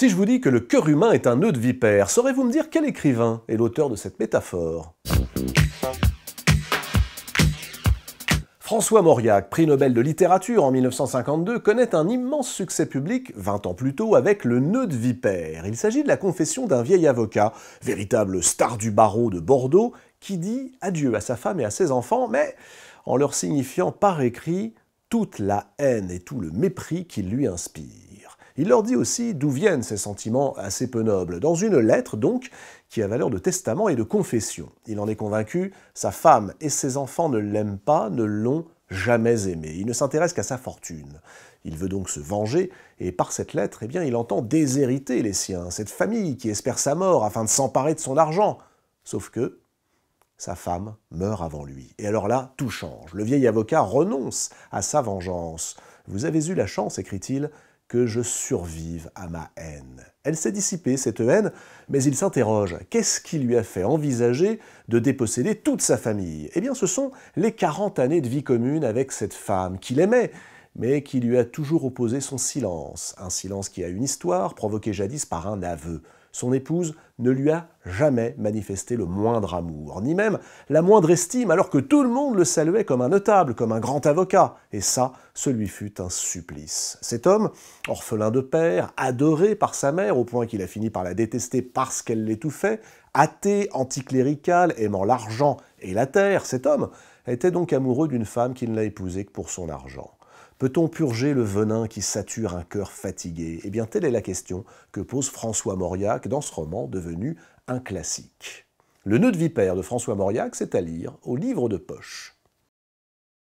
Si je vous dis que le cœur humain est un nœud de vipère, saurez-vous me dire quel écrivain est l'auteur de cette métaphore? François Mauriac, prix Nobel de littérature en 1952, connaît un immense succès public 20 ans plus tôt avec Le Nœud de Vipère. Il s'agit de la confession d'un vieil avocat, véritable star du barreau de Bordeaux, qui dit adieu à sa femme et à ses enfants, mais en leur signifiant par écrit toute la haine et tout le mépris qu'il lui inspire. Il leur dit aussi d'où viennent ces sentiments assez peu nobles, dans une lettre donc qui a valeur de testament et de confession. Il en est convaincu, sa femme et ses enfants ne l'aiment pas, ne l'ont jamais aimé. Il ne s'intéresse qu'à sa fortune. Il veut donc se venger, et par cette lettre, eh bien, il entend déshériter les siens, cette famille qui espère sa mort afin de s'emparer de son argent. Sauf que sa femme meurt avant lui. Et alors là, tout change. Le vieil avocat renonce à sa vengeance. Vous avez eu la chance, écrit-il, que je survive à ma haine. Elle s'est dissipée, cette haine, mais il s'interroge. Qu'est-ce qui lui a fait envisager de déposséder toute sa famille? Eh bien, ce sont les 40 années de vie commune avec cette femme qu'il aimait, mais qui lui a toujours opposé son silence. Un silence qui a une histoire, provoquée jadis par un aveu son épouse ne lui a jamais manifesté le moindre amour, ni même la moindre estime, alors que tout le monde le saluait comme un notable, comme un grand avocat. Et ça, ce lui fut un supplice. Cet homme, orphelin de père, adoré par sa mère au point qu'il a fini par la détester parce qu'elle l'étouffait, athée, anticlérical, aimant l'argent et la terre, cet homme était donc amoureux d'une femme qui ne l'a épousé que pour son argent. Peut-on purger le venin qui sature un cœur fatigué? Eh bien, telle est la question que pose François Mauriac dans ce roman devenu un classique. Le nœud de vipère de François Mauriac, c'est à lire au livre de poche.